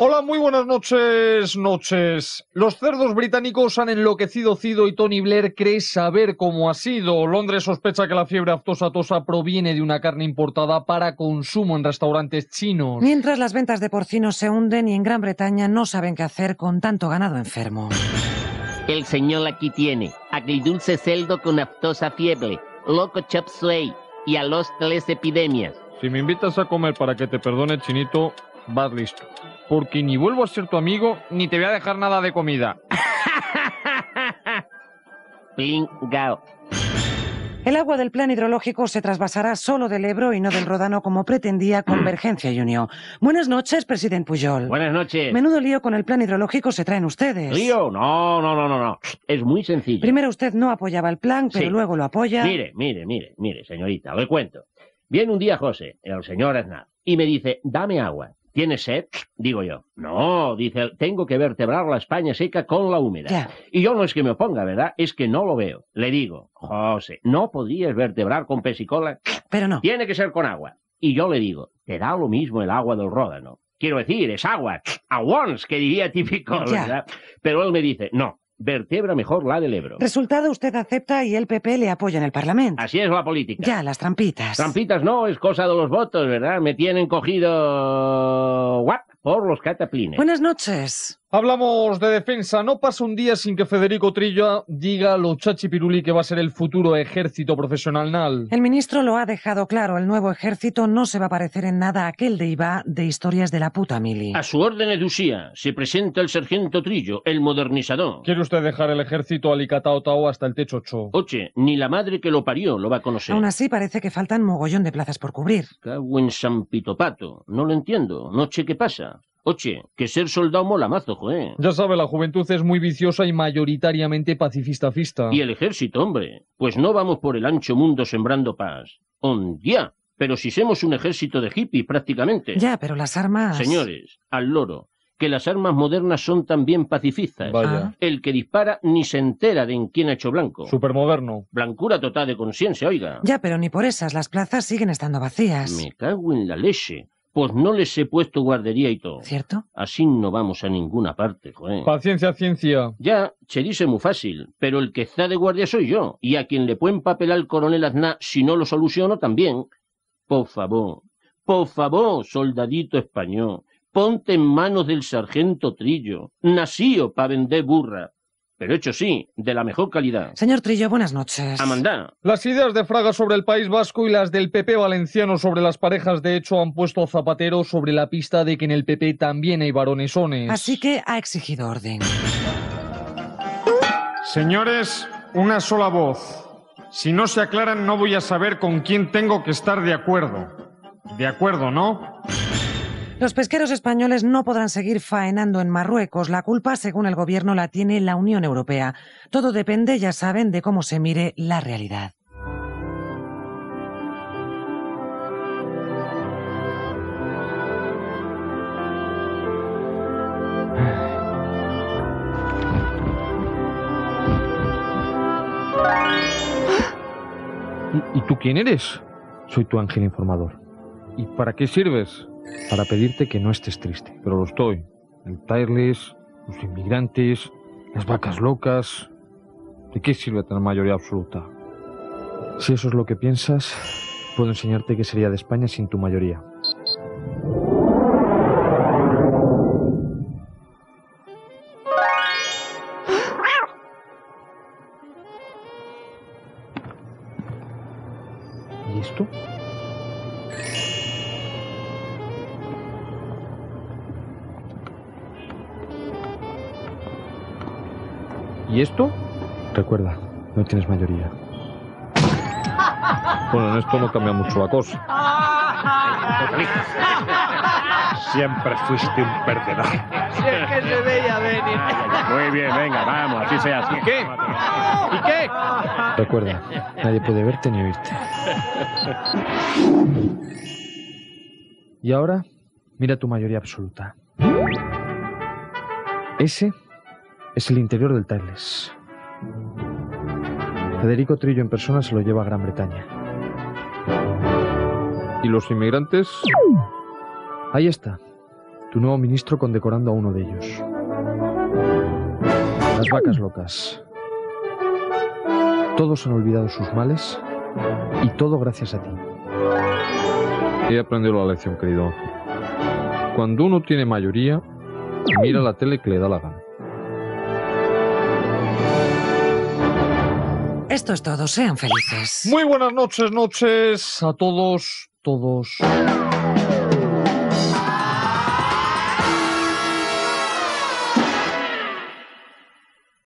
Buenas noches, noches. Los cerdos británicos han enloquecido Cido y Tony Blair cree saber cómo ha sido. Londres sospecha que la fiebre aftosa tosa proviene de una carne importada para consumo en restaurantes chinos. Mientras las ventas de porcinos se hunden y en Gran Bretaña no saben qué hacer con tanto ganado enfermo. El señor aquí tiene agridulce celdo con aftosa fiebre, loco chop suey y a los tres epidemias. Si me invitas a comer para que te perdone, chinito, vas listo. Porque ni vuelvo a ser tu amigo, ni te voy a dejar nada de comida. Plingao. El agua del plan hidrológico se trasvasará solo del Ebro y no del Ródano como pretendía Convergencia y Unión. Buenas noches, presidente Pujol. Buenas noches. Menudo lío con el plan hidrológico se traen ustedes. ¿Lío? No, no, no, no, no. Es muy sencillo. Primero usted no apoyaba el plan, pero Sí. luego lo apoya. Mire, mire, mire, mire, señorita, le cuento. Viene un día José, el señor Aznar, y me dice, dame agua. ¿Tienes sed? Digo yo. No, dice, él, tengo que vertebrar la España seca con la húmeda. Y yo no es que me oponga, ¿verdad? Es que no lo veo. Le digo, José, ¿no podrías vertebrar con pesicola? Pero no. Tiene que ser con agua. Y yo le digo, te da lo mismo el agua del Ródano. Quiero decir, es agua. A once, que diría típico. ¿verdad? Pero él me dice, no, vertebra mejor la del Ebro. Resultado, usted acepta y el PP le apoya en el Parlamento. Así es la política. Ya, las trampitas. Trampitas no, es cosa de los votos, ¿verdad? Me tienen cogido... guap, por los cataplines. Buenas noches. Hablamos de defensa. No pasa un día sin que Federico Trilla diga lo chachipiruli que va a ser el futuro ejército profesional. El ministro lo ha dejado claro. El nuevo ejército no se va a parecer en nada a aquel de Iba de historias de la puta mili. A su orden, Edusía, se presenta el sargento Trillo, el modernizador. ¿Quiere usted dejar el ejército alicatao tao hasta el techo ocho? Oche, ni la madre que lo parió lo va a conocer. Aún así, parece que faltan mogollón de plazas por cubrir. Cago en San Pitopato. No lo entiendo. Noche, ¿qué pasa? Oche, que ser soldado mola mazo, joder. Ya sabe, la juventud es muy viciosa y mayoritariamente pacifista-fista. Y el ejército, hombre. Pues no vamos por el ancho mundo sembrando paz. ¡Ondia! Pero si somos un ejército de hippies prácticamente. Ya, pero las armas. Señores, al loro, que las armas modernas son también pacifistas. Vaya. El que dispara ni se entera de en quién ha hecho blanco. Supermoderno. Blancura total de conciencia, oiga. Ya, pero ni por esas. Las plazas siguen estando vacías. Me cago en la leche. Pues no les he puesto guardería y todo. ¿Cierto? Así no vamos a ninguna parte, joder. Paciencia, ciencia. Ya, se dice muy fácil, pero el que está de guardia soy yo, y a quien le pueden papelar el coronel Aznar si no lo soluciono también. Por favor, por favor, soldadito español, ponte en manos del sargento Trillo, nacido para vender burra, pero hecho sí, de la mejor calidad. Señor Trillo, buenas noches. Amandá, Las ideas de Fraga sobre el País Vasco y las del PP valenciano sobre las parejas de hecho han puesto a Zapatero sobre la pista de que en el PP también hay varonesones. Así que ha exigido orden. Señores, una sola voz. Si no se aclaran, no voy a saber con quién tengo que estar de acuerdo. De acuerdo, ¿no? Los pesqueros españoles no podrán seguir faenando en Marruecos. La culpa, según el gobierno, la tiene la Unión Europea. Todo depende, ya saben, de cómo se mire la realidad. ¿Y, tú quién eres? Soy tu ángel informador. ¿Y para qué sirves? Para pedirte que no estés triste. Pero lo estoy. El tireless, los inmigrantes, las vacas locas. ¿De qué sirve tener mayoría absoluta? Si eso es lo que piensas, puedo enseñarte qué sería de España sin tu mayoría. ¿Y esto? ¿Y esto? Recuerda, no tienes mayoría. Bueno, en esto no cambia mucho la cosa. Siempre fuiste un perdedor. Muy bien, venga, vamos, así sea así. ¿Qué? ¿Y qué? Recuerda, nadie puede verte ni oírte. Y ahora, mira tu mayoría absoluta. Ese es el interior del Tiles. Federico Trillo en persona se lo lleva a Gran Bretaña. ¿Y los inmigrantes? Ahí está. Tu nuevo ministro condecorando a uno de ellos. Las vacas locas. Todos han olvidado sus males y todo gracias a ti. He aprendido la lección, querido. Cuando uno tiene mayoría, mira la tele que le da la gana. Esto es todo, sean felices. Muy buenas noches, noches a todos, todos.